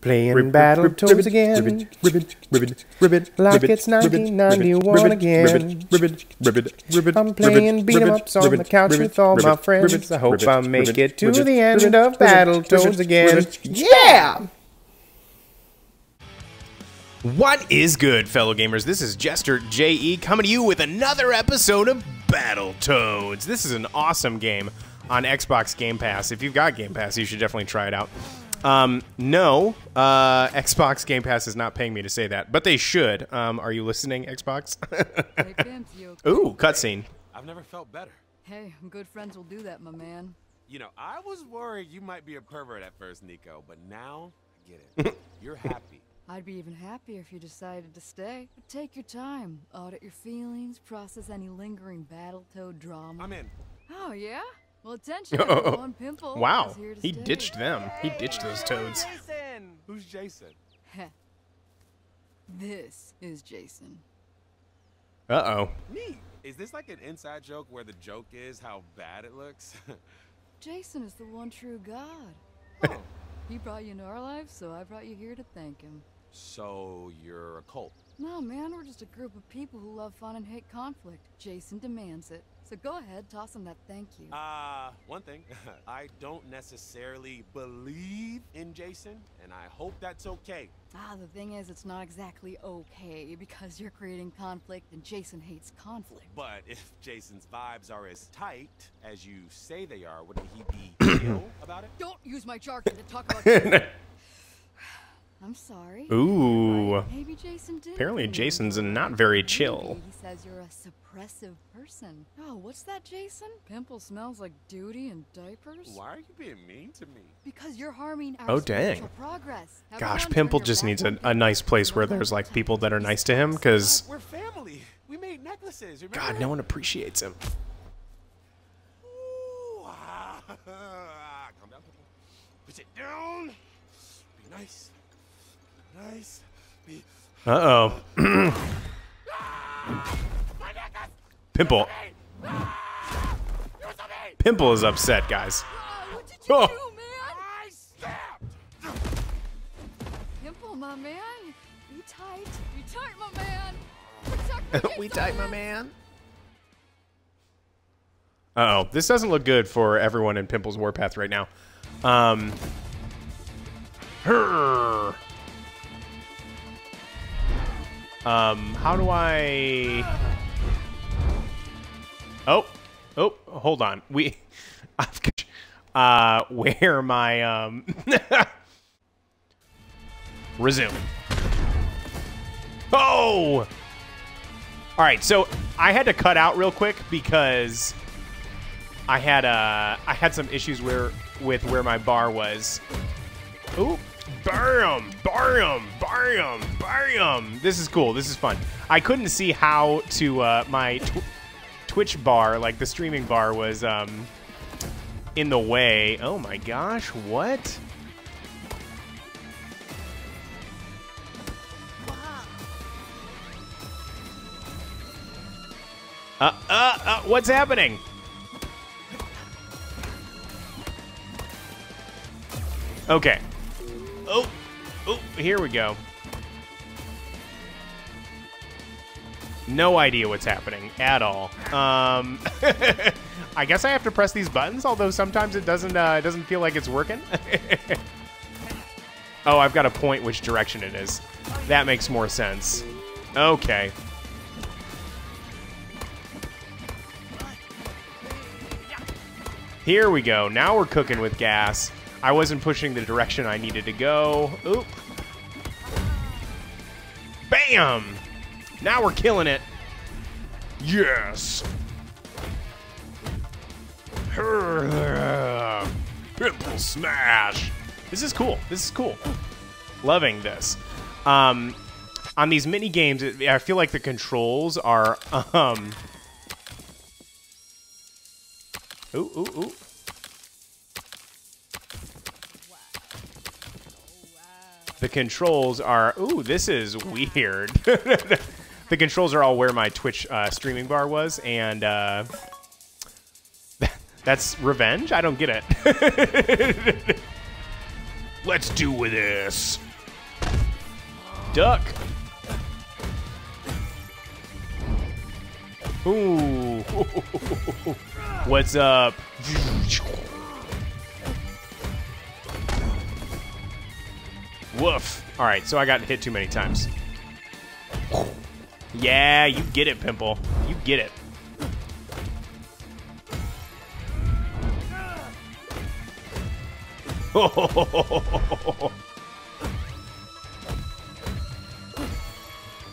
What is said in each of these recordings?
Playing Battletoads again. Like it's 1991 again. I'm playing beat 'em ups on the couch with all my friends. I hope I make it to the end of Battletoads again. Yeah! What is good, fellow gamers? This is Jester JE coming to you with another episode of Battletoads. This is an awesome game on Xbox Game Pass. If you've got Game Pass, you should definitely try it out. Um, no, uh, Xbox Game Pass is not paying me to say that, but they should. Um, are you listening, Xbox? Hey, Pimps, you. Ooh, cutscene. I've never felt better. Hey, good friends will do that, my man. You know, I was worried you might be a pervert at first, Nico, but now I get it. You're happy. I'd be even happier if you decided to stay. But take your time, audit your feelings, process any lingering Battletoad drama. I'm in. Oh yeah? Well, attention, everyone. Pimple Wow, is here to he stay. ditched them. He ditched those toads. Jason! Who's Jason? This is Jason. Uh-oh. Me. Is this like an inside joke where the joke is how bad it looks? Jason is the one true God. oh, He brought you into our lives, so I brought you here to thank him. so you're a cult. No, man, we're just a group of people who love fun and hate conflict. Jason demands it. So go ahead, toss him that thank you. Uh, one thing. I don't necessarily believe in Jason, and I hope that's okay. Ah, the thing is, it's not exactly okay because you're creating conflict and Jason hates conflict. But if Jason's vibes are as tight as you say they are, wouldn't he be ill about it? Don't use my jargon to talk about. I'm sorry. Ooh. Maybe Jason did. Apparently Jason's not life. very Maybe chill. He says you're a suppressive person. Oh, what's that, Jason? Pimple smells like duty and diapers. Why are you being mean to me? Because you're harming our Oh, dang. spiritual progress. Gosh, Pimple just needs a, a nice place where there's like people that are nice to him, because We're family. We made necklaces. Remember? God, no one appreciates him. Ooh, ah, Calm down. Put it down. Be nice. Nice. Be. Uh oh. Pimple. Pimple is upset, guys. What did you Oh. do, man? I snapped. Pimple, my man. You tight. You tight, my man. Protect we tight, my man. Uh oh, this doesn't look good for everyone in Pimple's Warpath right now. Um. Her. Um, how do I? Oh, oh, hold on. We, I've uh, where my um, resume. Oh. All right, so I had to cut out real quick because I had uh I had some issues where with where my bar was. Ooh, bam, bam, bam, bam. This is cool. This is fun. I couldn't see how to uh, my tw- Twitch bar, like the streaming bar, was um in the way. Oh my gosh, what? Uh, uh, uh, what's happening? Okay. Oh, oh, here we go. No idea what's happening at all. Um, I guess I have to press these buttons, although sometimes it doesn't. Uh, it doesn't feel like it's working. oh, I've got to point which direction it is. That makes more sense. Okay. Here we go. Now we're cooking with gas. I wasn't pushing the direction I needed to go. Oop. Bam! Now we're killing it. Yes. Pimple smash. This is cool. This is cool. Loving this. Um, on these mini games, I feel like the controls are um. Ooh ooh ooh. The controls are. Ooh, this is weird. the controls are all where my Twitch uh, streaming bar was, and uh, that's revenge. I don't get it. Let's do with this. duck. Ooh. What's up? Woof. All right, so I got hit too many times. Yeah, you get it, Pimple. You get it.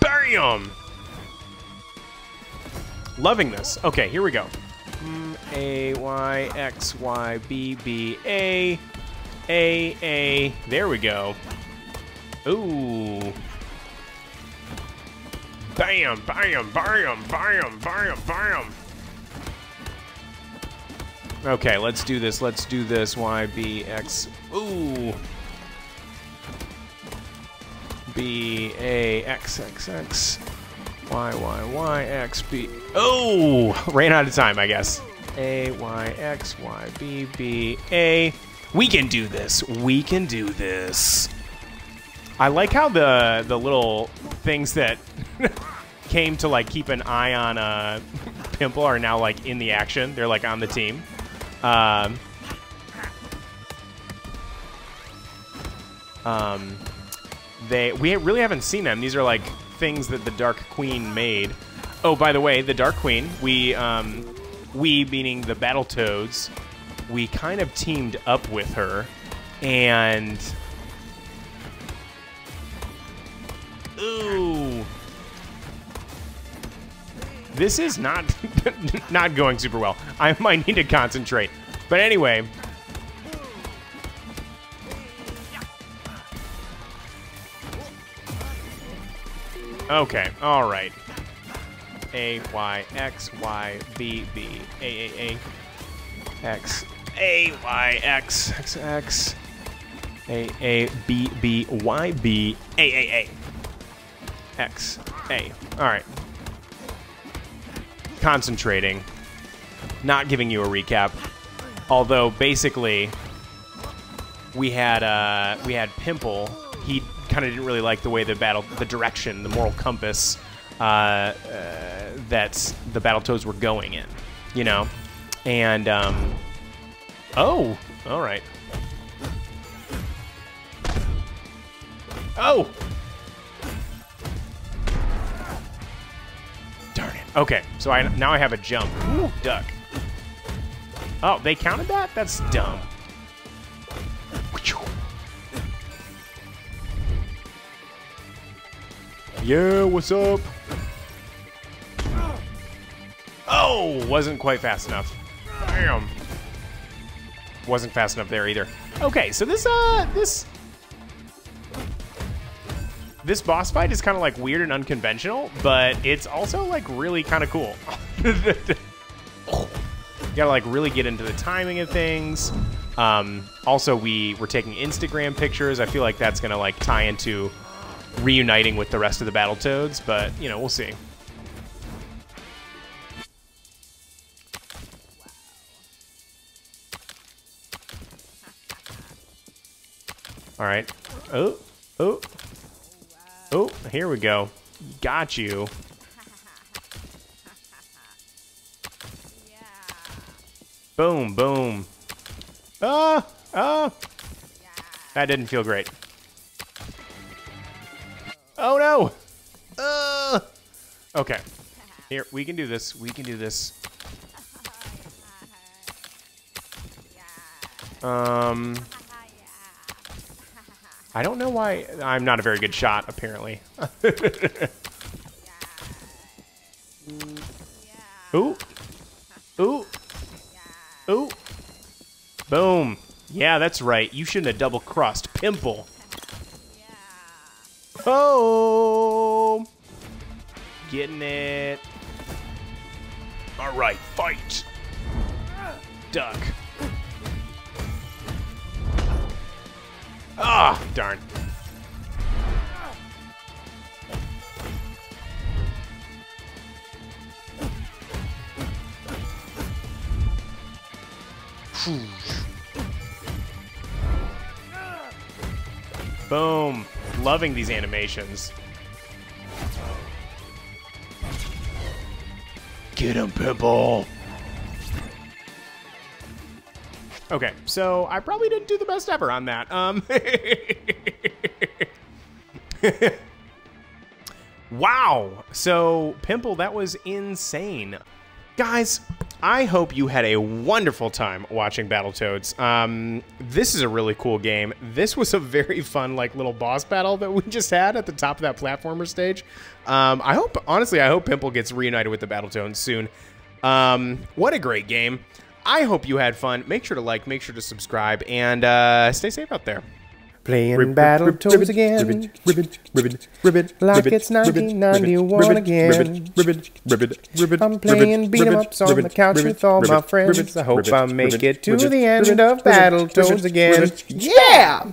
Bam! Loving this. Okay, here we go. A, Y, X, Y, B, B, A, A, A. There we go. Ooh. Bam, bam, bam, bam, bam, bam. Okay, let's do this. Let's do this. Y, B, X. Ooh. B, A, X, X, X. Y, Y, Y, X, B. Oh! Ran out of time, I guess. A, Y, X, Y, B, B, A. We can do this. We can do this. I like how the the little things that came to like keep an eye on uh, Pimple are now like in the action. They're like on the team. Um, um, they we really haven't seen them. These are like things that the Dark Queen made. Oh, by the way, the Dark Queen, we um, we meaning the Battletoads, we kind of teamed up with her, and ooh, this is not not going super well. I might need to concentrate. But anyway, Okay, all right. A Y X Y B B. A A A. X. A Y X. X X. A A B B Y B. A A A X A. All right. Concentrating. Not giving you a recap. Although basically we had uh we had Pimple. He kind of didn't really like the way the battle, the direction, the moral compass uh, uh, that the Battletoads were going in, you know? And, um, oh, all right. Oh! Okay, so I now I have a jump. Ooh, duck. Oh, they counted that? That's dumb. Yeah, what's up? Oh, wasn't quite fast enough. Damn. Wasn't fast enough there either. Okay, so this, uh, this... This boss fight is kind of like weird and unconventional, but it's also like really kind of cool. you gotta like really get into the timing of things. Um, also, we were taking Instagram pictures. I feel like that's gonna like tie into reuniting with the rest of the Battletoads, but, you know, we'll see. All right. Oh, oh, oh, here we go. Got you. Boom, boom. Ah, ah. That didn't feel great. Oh no! Uh. Okay. Here, we can do this. We can do this. Um. I don't know why I'm not a very good shot, apparently. Ooh. Ooh. Ooh. Boom. Yeah, that's right. You shouldn't have double crossed Pimple. Oh! Getting it. All right, fight. Duck. Ah, darn. Boom. Loving these animations. Get him, Pimple. Okay, so I probably didn't do the best ever on that. Um, wow. So, Pimple, that was insane. Guys, I hope you had a wonderful time watching Battletoads. Um, this is a really cool game. This was a very fun, like, little boss battle that we just had at the top of that platformer stage. Um, I hope, honestly, I hope Pimple gets reunited with the Battletoads soon. Um, what a great game. I hope you had fun. Make sure to like, make sure to subscribe, and uh, stay safe out there. Playing Battletoads again. ribbit, ribbit, ribbit, ribbit, Like ribbit, it's ribbit, 1991 ribbit, again. ribbit, ribbit, ribbit, ribbit, I'm playing ribbit, beat 'em ups on the couch ribbit, with all my friends. ribbit, I hope ribbit, I make ribbit, it to ribbit, the end ribbit, of ribbit, Battletoads ribbit, again. ribbit. Yeah!